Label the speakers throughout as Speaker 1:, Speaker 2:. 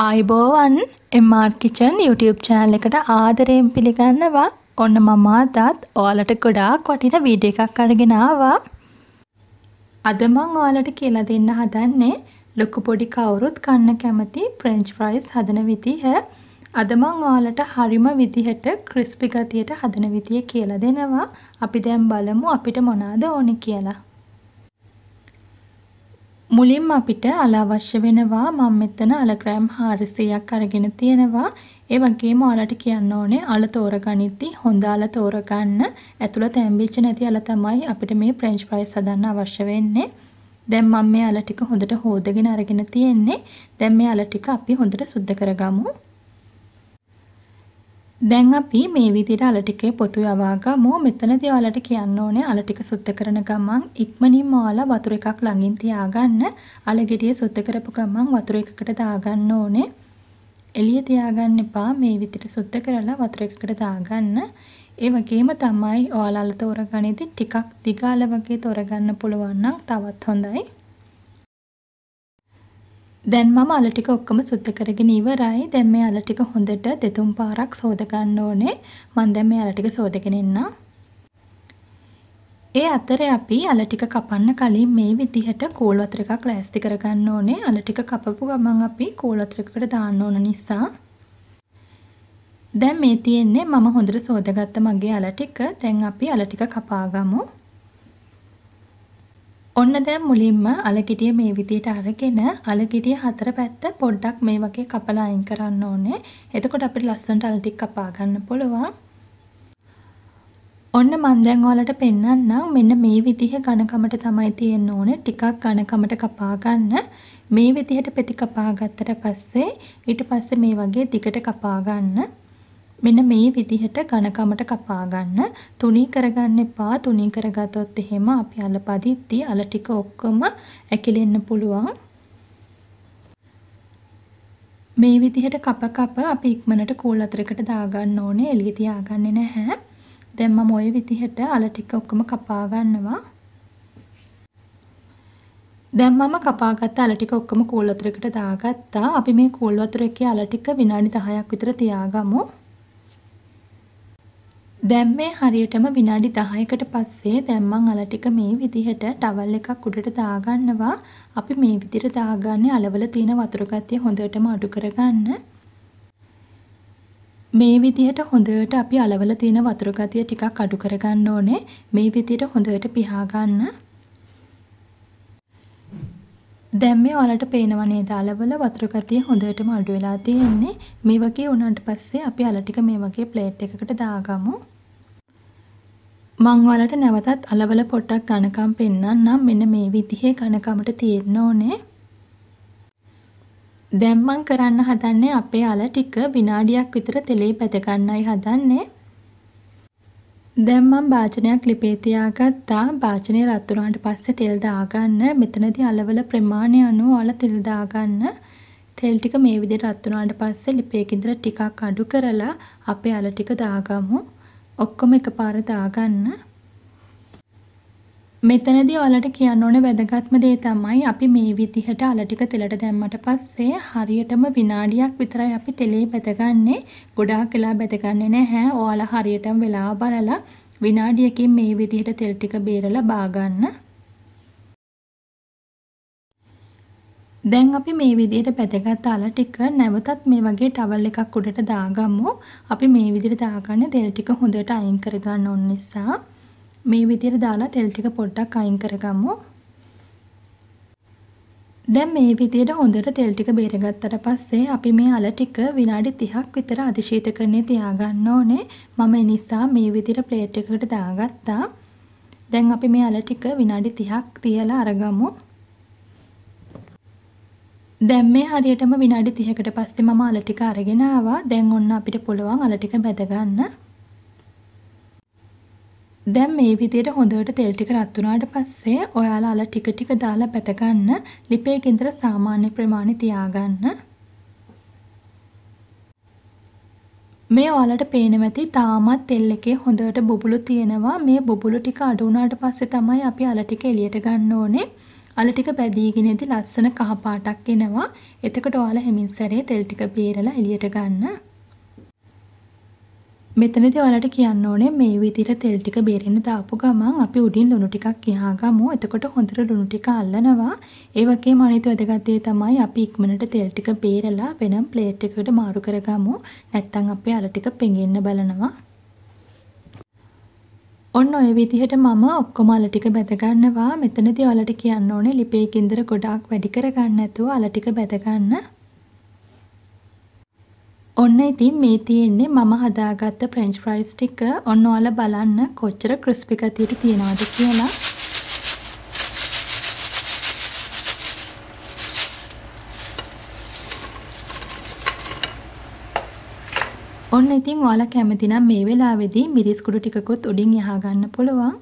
Speaker 1: ආයිබෝවන් M R kitchen YouTube channel එකට ආදරයෙන් පිළිගන්නවා. ඔන්න මම අදත් ඔයාලට ගොඩාක් වටින වීඩියෝ එකක් අරගෙන ආවා. අද මම ඔයාලට කියලා දෙන්න හදන්නේ ලොකු පොඩි කවුරුත් කන්න කැමති ෆ්‍රෙන්ච් ෆ්‍රයිස් හදන විදිහ. අද මම ඔයාලට හරිම විදිහට ක්‍රිස්පි ගතියට හදන විදිය කියලා දෙනවා. අපි දැන් බලමු අපිට මොනවද ඕනේ කියලා. මුලින්ම අපිට අල අවශ්‍ය වෙනවා මම මෙතන අල ග්‍රෑම් 400ක් අරගෙන තියෙනවා. ඒ වගේම ඔයාලට කියන්න ඕනේ අල තෝරගනිද්දි හොඳ අල තෝරගන්න. ඇතුළත තැම්බිච්ච නැති අල තමයි අපිට මේ ෆ්‍රෙන්ච් ෆ්‍රයිස් හදන්න අවශ්‍ය වෙන්නේ. දැන් මම මේ අල ටික හොඳට හොදගෙන අරගෙන තියෙන්නේ. දැන් මේ අල ටික අපි හොඳට සුද්ධ කරගමු. දැන් අපි මේ විදිහට අල ටිකේ පොතු යවා ගමු. මෙතනදී ඔයාලට කියන්න ඕනේ අල ටික සුද්ධ කරන ගමන් ඉක්මනින්ම ඔයාලා වතුර එකක් ළඟින් තියාගන්න. අල ගෙඩිය සුද්ධ කරපු ගමන් වතුර එකකට දාගන්න ඕනේ. එළිය තියාගන්න එපා. මේ විදිහට සුද්ධ කරලා වතුර එකකට දාගන්න. ඒ වගේම තමයි ඔයාලා අල තෝරගනිද්දි ටිකක් දිග අල වගේ තෝරගන්න පුළුවන් නම් තවත් හොඳයි. දැන් මම අල ටික ඔක්කොම සුද්ධ කරගෙන ඉවරයි. දැන් මේ අල ටික හොඳට දෙතුන් පාරක් සෝද ගන්න ඕනේ. මම දැන් මේ අල ටික සෝදගෙන එන්නම්. ඒ අතරේ අපි අල ටික කපන්න කලින් මේ විදිහට කෝල් වතුර එකක් ලෑස්ති කරගන්න ඕනේ. අල ටික කපපු ගමන් අපි කෝල් වතුර එකකට දාන්න ඕන නිසා. දැන් මේ තියෙන්නේ මම හොඳට සෝදාගත්ත මගේ අල ටික. දැන් අපි අල ටික කපා ගමු. ඔන්න දැන් මුලින්ම අලගෙඩිය මේ විදිහට අරගෙන අලගෙඩිය හතර පැත්ත පොඩ්ඩක් මේ වගේ කපලා අයින් කරන්න ඕනේ. එතකොට අපිට ලස්සනට අල ටික කපා ගන්න පුළුවන්. ඔන්න මම දැන් ඔයාලට පෙන්නන්නම් මෙන්න මේ විදිහ ඝනකමට තමයි තියෙන්න ඕනේ. ටිකක් ඝනකමට කපා ගන්න. මේ විදිහට පෙති කපා ගත්තට පස්සේ ඊට පස්සේ මේ වගේ දිගට කපා ගන්න. මෙන්න මේ විදිහට ඝනකමට කපා ගන්න. තුනී කරගන්න එපා. තුනී කරගත්තොත් එහෙම අපි අල පදිද්දි අල ටික ඔක්කොම ඇකිලෙන්න පුළුවන්. මේ විදිහට කප කප අපි ඉක්මනට කූල් වතුරකට දාගන්න ඕනේ. එළිය තියාගන්නේ නැහැ. දැන් මම ওই විදිහට අල ටික ඔක්කොම කපා ගන්නවා. දැන් මම කපාගත්ත අල ටික ඔක්කොම කූල් වතුරකට දාගත්තා. අපි මේ කූල් වතුර එකේ අල ටික විනාඩි 10ක් විතර තියාගමු. දැන් මේ හරියටම විනාඩි 10කට පස්සේ දැන් මං අල ටික මේ විදිහට ටවල් එකක් උඩට දාගන්නවා. අපි මේ විදිහට දාගන්නේ අලවල තියෙන වතුර ගතිය හොඳටම අඩු කරගන්න. මේ විදිහට හොඳට අපි අලවල තියෙන වතුර ගතිය ටිකක් අඩු කරගන්න ඕනේ. මේ විදිහට හොඳට පිහා ගන්න. දැන් මේ ඔයාලට පේනව නේද අලවල වතුර ගතිය හොඳටම අඩු වෙලා තියෙන්නේ. මේ වගේ වුණාට පස්සේ අපි අල ටික මේ වගේ ප්ලේට් එකකට දාගමු. මං ඔයාලට නැවතත් අලවල පොට්ටක් ඝනකම් පෙන්නන්නම් මෙන්න මේ විදිහේ ඝනකමට තියෙන්න ඕනේ. දැන් මං කරන්න හදන්නේ අපේ අල ටික විනාඩියක් විතර තෙලේ බැද ගන්නයි හදන්නේ. දැන් මම භාජනයක් ලිපේ තියාගත්තා. භාජනය රත් වුණාට පස්සේ තෙල් දාගන්න. මෙතනදී අලවල ප්‍රමාණය අනුව ඔයාලා තෙල් දාගන්න. තෙල් ටික මේ විදිහට රත් වුණාට පස්සේ ලිපේකින්දර ටිකක් අඩු කරලා අපේ අල ටික දාගමු. ඔක්කොම එකපාර දාගන්න. මෙතනදී ඔයාලට කියන්න ඕනේ වැදගත්ම දේ තමයි අපි මේ විදිහට අල ටික තෙලට දැම්මට පස්සේ හරියටම විනාඩියක් විතරයි අපි තෙලේ බැදගන්නේ. ගොඩාක් වෙලා බැදගන්නේ නැහැ. ඔයාලා හරියටම වෙලාව බලලා විනාඩියකින් මේ විදිහට තෙල් ටික බේරලා බාගන්න. දැන් අපි මේ විදිහට පැදගත් අල ටික නැවතත් මේ වගේ ටවල් එකක් උඩට දාගමු. අපි මේ විදිහට දාගන්නේ තෙල් ටික හොඳට අයින් කරගන්න ඕන නිසා. මේ විදිහට දාලා තෙල් ටික පොඩ්ඩක් අයින් කරගමු. දැන් මේ විදිහට හොඳට තෙල් ටික බේරගත්තට පස්සේ අපි මේ අල ටික විනාඩි 30ක් විතර අධිශීතකරණයේ තියාගන්න ඕනේ. මම ඒ නිසා මේ විදිහට ප්ලේට් එකකට දාගත්තා. දැන් අපි මේ අල ටික විනාඩි 30ක් තියලා අරගමු. දැන් මේ හරියටම විනාඩි 30කට පස්සේ මම අල ටික අරගෙන ආවා. දැන් ඔන්න අපිට පුළුවන් අල ටික බැද ගන්න. දැන් මේ විදිහට හොඳට තෙල් ටික රත් වුණාට පස්සේ ඔයාලා අල ටික ටික දාලා බැද ගන්න. ලිපේ ගින්දර සාමාන්‍ය ප්‍රමාණය තියාගන්න. මේ ඔයාලට පේනවා ඇති තාමත් තෙල් එකේ හොඳට බුබුලු තියෙනවා. මේ බුබුලු ටික අඩු වුණාට පස්සේ තමයි අපි අල ටික එළියට ගන්න ඕනේ. අල ටික බැදීගෙනදී ලස්සන කහ පාටක් එනවා. එතකොට ඔයාලා හැමින් සැරේ තෙල් ටික බේරලා එළියට ගන්න. මෙතනදී ඔයාලට කියන්න ඕනේ මේ විදිහට තෙල් ටික බේරෙන්න දාපු ගමන් අපි උඩින් ලුණු ටිකක් ගහගමු. එතකොට හොඳට ලුණු ටික අල්ලනවා. ඒ වගේම අනිත් වැදගත් දේ තමයි අපි ඉක්මනට තෙල් ටික බේරලා වෙනම ප්ලේට් එකකට මාරු කරගමු. නැත්තම් අපේ අල ටික පෙඟෙන්න බලනවා. ඔන්න ඔය විදිහට මම ඔක්කොම අල ටික බැද ගන්නවා. මෙතනදී ඔයාලට කියන්න ඕනේ ලිපේ ගින්දර ගොඩාක් වැඩි කරගන්න නැතුව අල ටික බැද ගන්න. ඔන්න ඉතින් මේ තියෙන්නේ මම හදාගත්ත ෆ්‍රෙන්ච් ෆ්‍රයිස් ටික. ඔන්න ඔයාලා බලන්න කොච්චර ක්‍රිස්පි ගතියට තියෙනවද කියලා. ඔන්න ඉතින් ඔයාලා කැමති නම් මේ වෙලාවේදී මිරිස් කුඩු ටිකකුත් උඩින් යහා ගන්න පුළුවන්.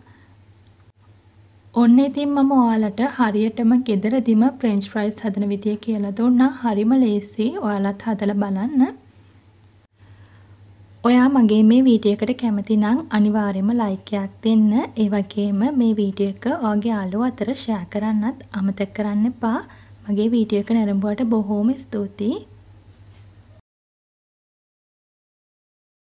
Speaker 1: ඔන්න ඉතින් මම ඔයාලට හරියටම ගෙදරදිම ෆ්‍රෙන්ච් ෆ්‍රයිස් හදන විදිය කියලා දුන්නා. හරිම ලේසි. ඔයාලත් හදලා බලන්න. ඔයා මගේ මේ වීඩියෝ එකට කැමති නම් අනිවාර්යයෙන්ම ලයික් එකක් දෙන්න. ඒ වගේම මේ වීඩියෝ එක ඔයාගේ යාළුවෝ අතර ෂෙයා කරන්නත් අමතක කරන්න එපා. මගේ වීඩියෝ එක නැරඹුවට බොහෝම ස්තුතියි.